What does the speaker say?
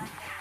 Yeah.